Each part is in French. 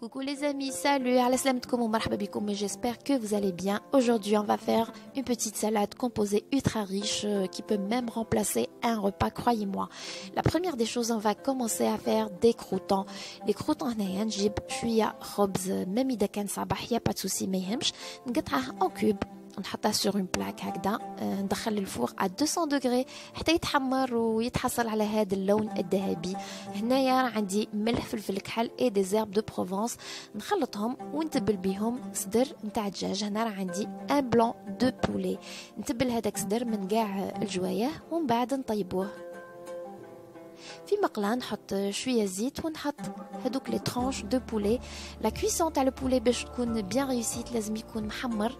Coucou les amis, salut, j'espère que vous allez bien. Aujourd'hui, on va faire une petite salade composée ultra riche euh, qui peut même remplacer un repas, croyez-moi. La première des choses, on va commencer à faire des croûtons. Les croûtons, je suis à même il n'y a pas de souci, mais en cube. نحطها سور اون بلاك هكذا ندخل الفور ا 200 دوغري حتى يتحمر ويتحصل على هذا اللون الذهبي. هنايا عندي ملح فلفل كحل اي دي زيرب دو بروفونس نخلطهم ونتبل بهم صدر نتاع الدجاج. هنا راه عندي ان بلون دو بولي نتبل هذاك صدر من كاع الجوايه ومن بعد نطيبوه. في مقله نحط شوية زيت ونحط هذوك لي ترونش دو بولي لا كويسون تاع البولي باش تكون بيان ريوسيت لازم يكون محمر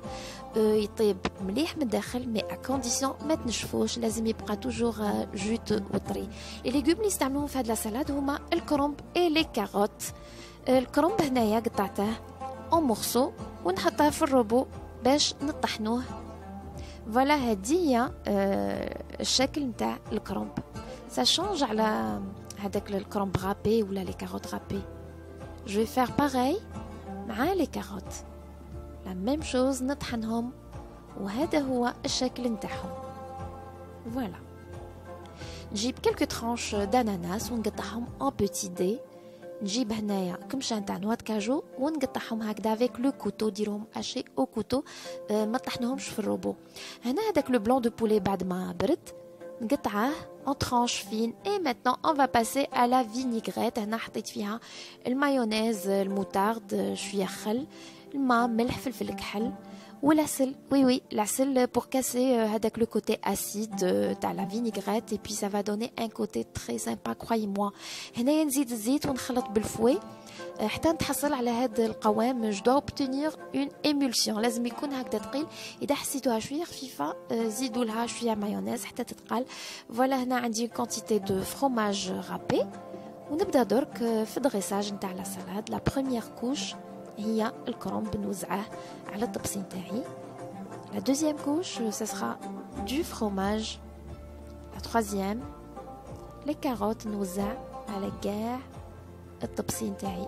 يطيب مليح من الداخل مي ا كونديسيون ما تنشفوش لازم يبقى توجور جوت وطري لي ليغوم اللي نستعملوهم في هاد لا سالاد هما الكرومب اي لي كاروت الكرومب هنايا قطعته اون مورسو ونحطها في الروبو باش نطحنوه فوالا هادي هي الشكل نتاع الكرومب ça change على هذاك الكرومب غابي ولا لي كاروت غابي جو فير باغي مع لي كاروت لا ميم شوز نطحنهم وهذا هو الشكل نتاعهم فوالا نجيب كلكو ترانش داناناس ونقطعهم ان بوتي دي نجيب هنايا كمشة نتاع نوات كاجو ونقطعهم هكذا افيك لو كوتو ديرهم اشي او كوتو ما طحنهمش في الروبو هنا هذاك لو بلون دو بولي بعد ما برد نقطعه en tranches fines et maintenant on va passer à la vinaigrette هنا حطيت فيها المايونيز الموتارد شويه خل الماء ملح فلفل كحل والعسل oui oui l'asel pour casser هذاك le côté acide تاع la vinaigrette et puis ça va donner un côté très sympa croyez-moi هنايا نزيد الزيت ونخلط بالفوي حتى نتحصل على هذا القوام جو دو اوبتينير اون ايمولسيون لازم يكون هكذا ثقيل اذا حسيتوها شويه خفيفه زيدوا لها شويه مايونيز حتى تتقال فوالا هنا عندي كونتيتي دو فروماج رابي ونبدا درك في الدغيساج نتاع لا سالاد لا بروميير كوش هي الكرومب نوزعه على الطبسي نتاعي لا دوزيام كوش سا سرا دو فروماج لا تروازيام لي كاروت نوزع على كاع الطبسي نتاعي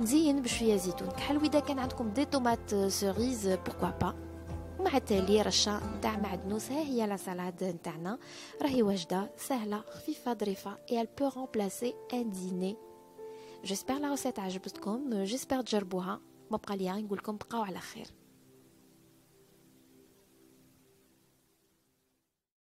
نزين بشويه زيتون. كحل وإذا كان عندكم دي طوماط سوريز بوركوا با. ومع التالي رشه نتاع معدنوس ها هي لا سالاد نتاعنا. راهي واجده سهله خفيفه ظريفه. اي elle peut remplacer un dîner. جيسبر لا روسيت عجبتكم جيسبر تجربوها ما بقى لي نقول بقاو على خير